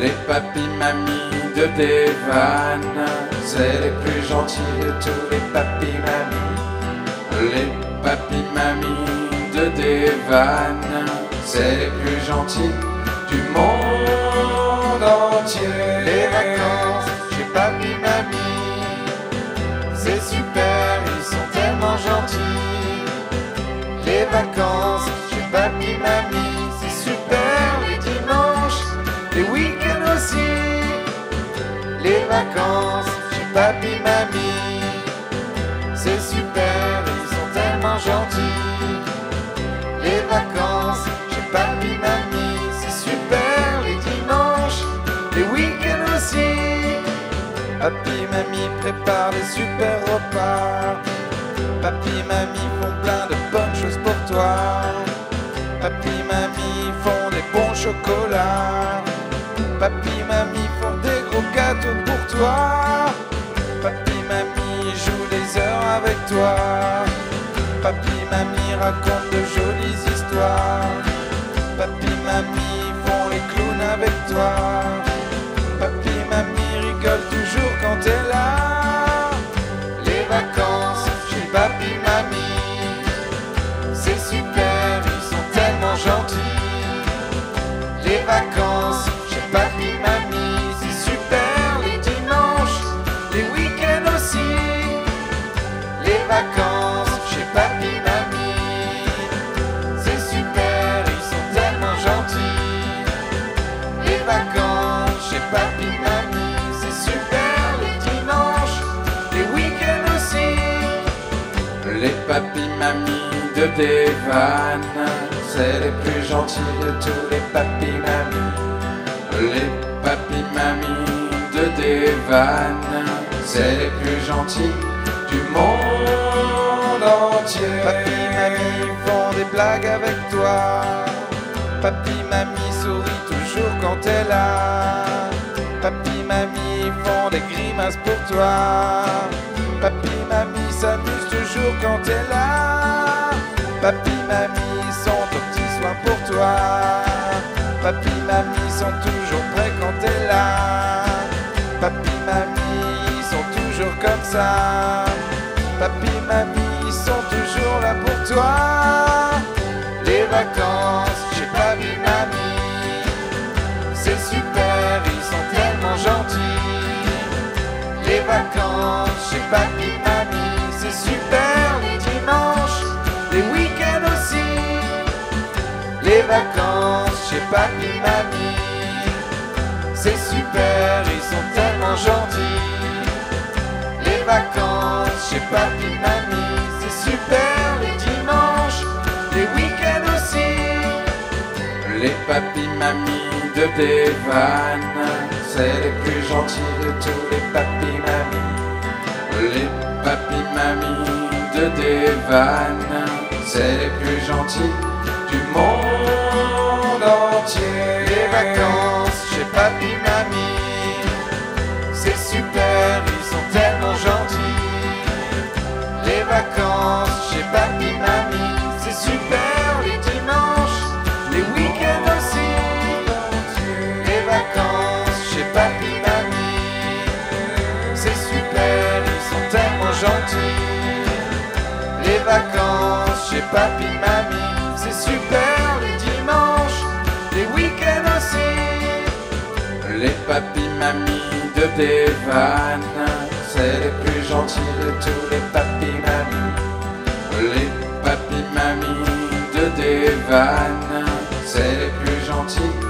Les papis mamies de Devan, c'est les plus gentils de tous les papis mamies. Les papis mamies de Devan, c'est les plus gentils du monde entier. Les vacances chez papy mamie, c'est super, ils sont tellement gentils. Les vacances chez papy mamie, c'est super vacances chez papy mamie, c'est super, ils sont tellement gentils. Les vacances chez papy mamie, c'est super les dimanches, les week-ends aussi. Papy mamie prépare des super repas. Papy mamie font plein de bonnes choses pour toi. Papy mamie font des bons chocolats. Papy mamie font pour toi. Papy mamie joue des heures avec toi. Papy mamie raconte de jolies histoires. Papy mamie font les clowns avec toi. Papy mamie rigole toujours quand t'es là. Les vacances chez papy mamie, c'est super, ils sont tellement gentils. Les vacances vacances chez papy mamie, c'est super, ils sont tellement gentils. Les vacances chez papy mamie, c'est super les dimanches, les week-ends aussi. Les papis mamies de Devan, c'est les plus gentils de tous les papis mamies. Les papis mamies de Devan, c'est les plus gentils du monde entier. Papy, mamie font des blagues avec toi. Papy, mamie sourit toujours quand t'es là. Papy, mamie font des grimaces pour toi. Papy, mamie s'amuse toujours quand t'es là. Papy, mamie sont aux petits soins pour toi. Papy, mamie sont toujours prêts quand t'es là. Papy, mamie sont toujours comme ça. Papy, Vacances chez papy, mamie, c'est super, ils sont tellement gentils. Les vacances chez mamie, c'est super les dimanches, les week-ends aussi. Les vacances chez mamie, c'est super, ils sont tellement gentils. Les vacances chez papy, mamie, Les papis mamies de Devan, c'est les plus gentils de tous les papis mamies. Les papis mamies de Devan, c'est les plus gentils du monde entier. Les vacances chez papy, mamie, c'est super, vacances chez papy, mamie, c'est super les dimanches, les week-ends aussi. Les papis mamies de Devan, c'est les plus gentils de tous les papis mamies. Les papis mamies de Devan, c'est les plus gentils